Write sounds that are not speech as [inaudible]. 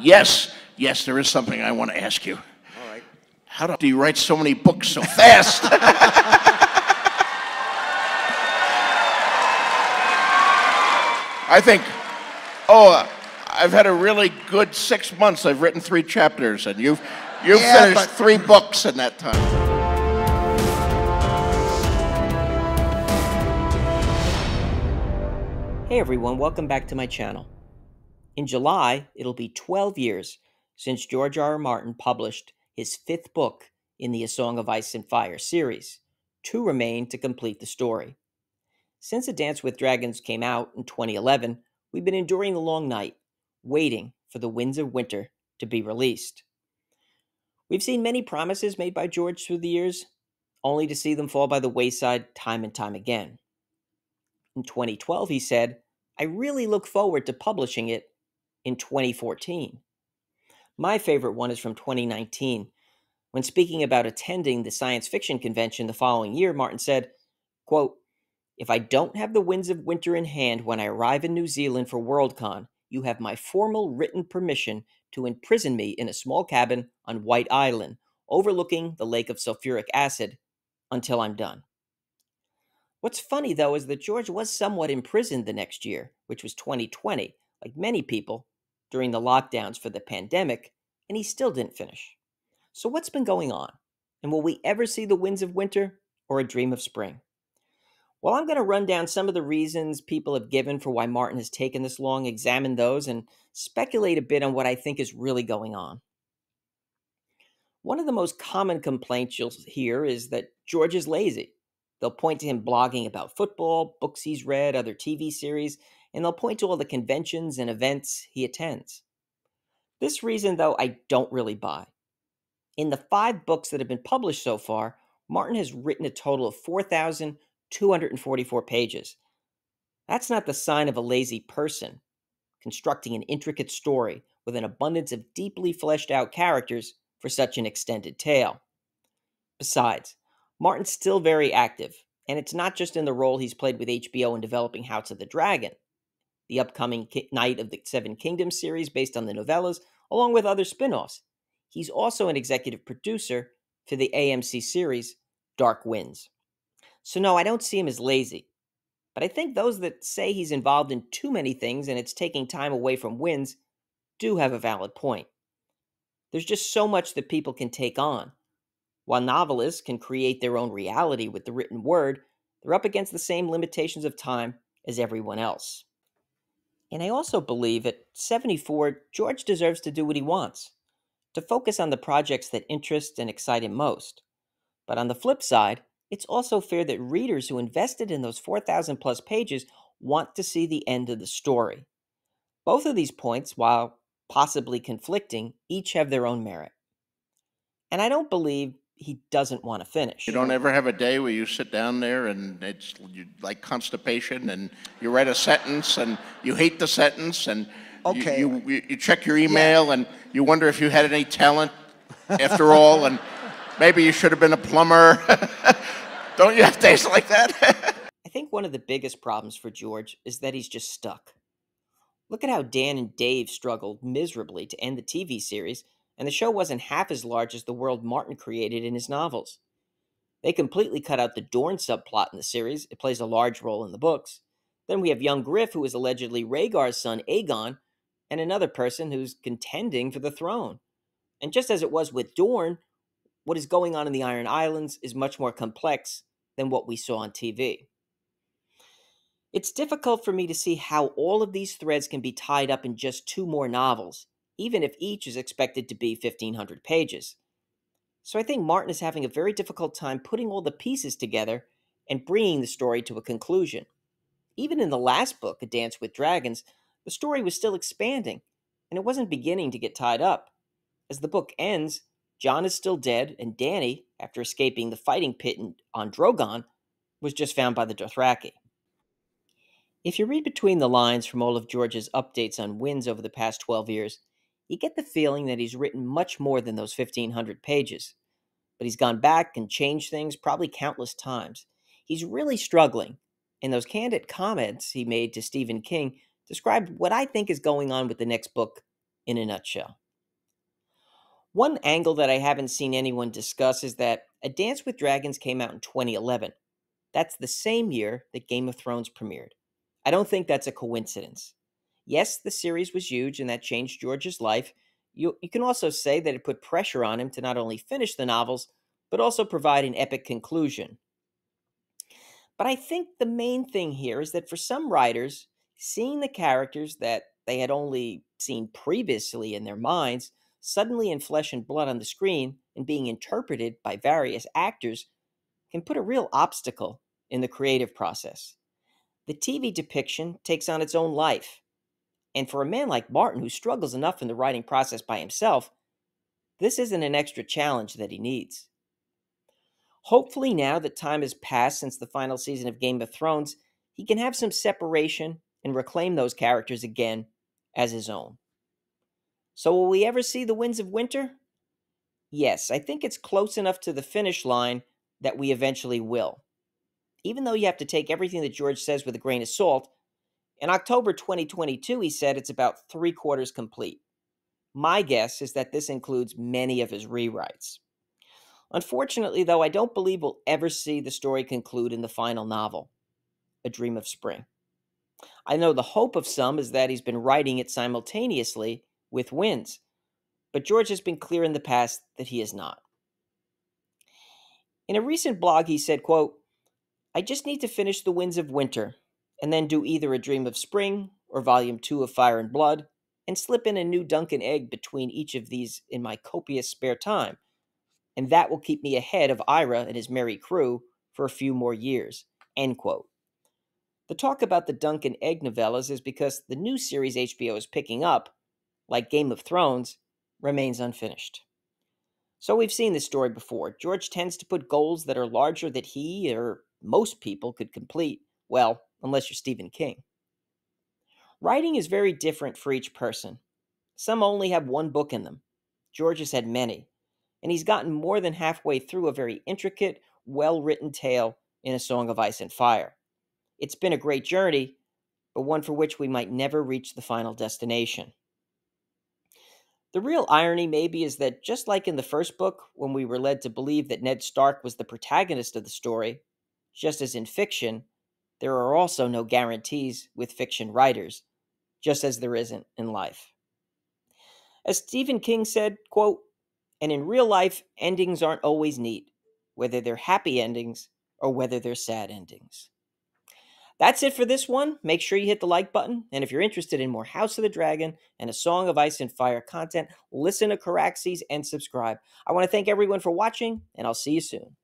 Yes, yes, there is something I want to ask you. All right. How do you write so many books so fast? [laughs] I think, oh, uh, I've had a really good six months. I've written three chapters, and you've you've Yeah, finished but- three books in that time. Hey everyone, welcome back to my channel. In July, it'll be 12 years since George R. R. Martin published his fifth book in the A Song of Ice and Fire series. Two remain to complete the story. Since A Dance with Dragons came out in 2011, we've been enduring the long night, waiting for the Winds of Winter to be released. We've seen many promises made by George through the years, only to see them fall by the wayside time and time again. In 2012, he said, I really look forward to publishing it in 2014. My favorite one is from 2019. When speaking about attending the science fiction convention the following year, Martin said, quote, If I don't have the winds of winter in hand when I arrive in New Zealand for Worldcon, you have my formal written permission to imprison me in a small cabin on White Island, overlooking the lake of sulfuric acid, until I'm done. What's funny, though, is that George was somewhat imprisoned the next year, which was 2020, like many people, during the lockdowns for the pandemic, and he still didn't finish. So, what's been going on? And will we ever see the winds of winter or a dream of spring? Well, I'm going to run down some of the reasons people have given for why Martin has taken this long, examine those, and speculate a bit on what I think is really going on. One of the most common complaints you'll hear is that George is lazy. They'll point to him blogging about football, books he's read, other TV series, and they'll point to all the conventions and events he attends. This reason, though, I don't really buy. In the five books that have been published so far, Martin has written a total of 4,244 pages. That's not the sign of a lazy person, constructing an intricate story with an abundance of deeply fleshed out characters for such an extended tale. Besides, Martin's still very active, and it's not just in the role he's played with HBO in developing House of the Dragon, the upcoming Knight of the Seven Kingdoms series based on the novellas, along with other spin offs. He's also an executive producer for the AMC series Dark Winds. So, no, I don't see him as lazy. But I think those that say he's involved in too many things and it's taking time away from Winds do have a valid point. There's just so much that people can take on. While novelists can create their own reality with the written word, they're up against the same limitations of time as everyone else. And I also believe at 74, George deserves to do what he wants, to focus on the projects that interest and excite him most. But on the flip side, it's also fair that readers who invested in those 4,000 plus pages want to see the end of the story. Both of these points, while possibly conflicting, each have their own merit. And I don't believe he doesn't want to finish. You don't ever have a day where you sit down there and it's you, like constipation and you write a sentence and you hate the sentence and Okay. you, you, you check your email and you wonder if you had any talent after all and maybe you should have been a plumber. [laughs] don't you have days like that? [laughs] I think one of the biggest problems for George is that he's just stuck. Look at how Dan and Dave struggled miserably to end the TV series, and the show wasn't half as large as the world Martin created in his novels. They completely cut out the Dorne subplot in the series, it plays a large role in the books. Then we have young Griff, who is allegedly Rhaegar's son, Aegon, and another person who's contending for the throne. And just as it was with Dorne, what is going on in the Iron Islands is much more complex than what we saw on TV. It's difficult for me to see how all of these threads can be tied up in just two more novels, even if each is expected to be 1,500 pages. So I think Martin is having a very difficult time putting all the pieces together and bringing the story to a conclusion. Even in the last book, A Dance with Dragons, the story was still expanding, and it wasn't beginning to get tied up. As the book ends, Jon is still dead, and Dany, after escaping the fighting pit on Drogon, was just found by the Dothraki. If you read between the lines from all of George's updates on Winds over the past 12 years, you get the feeling that he's written much more than those 1,500 pages. But he's gone back and changed things probably countless times. He's really struggling, and those candid comments he made to Stephen King describe what I think is going on with the next book in a nutshell. One angle that I haven't seen anyone discuss is that A Dance with Dragons came out in 2011. That's the same year that Game of Thrones premiered. I don't think that's a coincidence. Yes, the series was huge and that changed George's life. You, you can also say that it put pressure on him to not only finish the novels, but also provide an epic conclusion. But I think the main thing here is that for some writers, seeing the characters that they had only seen previously in their minds suddenly in flesh and blood on the screen and being interpreted by various actors can put a real obstacle in the creative process. The TV depiction takes on its own life. And for a man like Martin, who struggles enough in the writing process by himself, this isn't an extra challenge that he needs. Hopefully, now that time has passed since the final season of Game of Thrones, he can have some separation and reclaim those characters again as his own. So, will we ever see the Winds of Winter? Yes, I think it's close enough to the finish line that we eventually will. Even though you have to take everything that George says with a grain of salt, in October 2022, he said it's about three quarters complete. My guess is that this includes many of his rewrites. Unfortunately, though, I don't believe we'll ever see the story conclude in the final novel, A Dream of Spring. I know the hope of some is that he's been writing it simultaneously with Winds, but George has been clear in the past that he is not. In a recent blog, he said, quote, I just need to finish The Winds of Winter and then do either A Dream of Spring or Volume 2 of Fire and Blood and slip in a new Dunk and Egg between each of these in my copious spare time and that will keep me ahead of Ira and his merry crew for a few more years. End quote. The talk about the Dunk and Egg novellas is because the new series HBO is picking up, like Game of Thrones, remains unfinished. So we've seen this story before. George tends to put goals that are larger that he or most people could complete, well, unless you're Stephen King. Writing is very different for each person. Some only have one book in them. George has had many and he's gotten more than halfway through a very intricate, well written tale in A Song of Ice and Fire. It's been a great journey, but one for which we might never reach the final destination. The real irony, maybe, is that just like in the first book, when we were led to believe that Ned Stark was the protagonist of the story, just as in fiction, there are also no guarantees with fiction writers, just as there isn't in life. As Stephen King said, quote, and in real life, endings aren't always neat, whether they're happy endings or whether they're sad endings. That's it for this one. Make sure you hit the like button. And if you're interested in more House of the Dragon and A Song of Ice and Fire content, listen to Caraxes and subscribe. I want to thank everyone for watching, and I'll see you soon.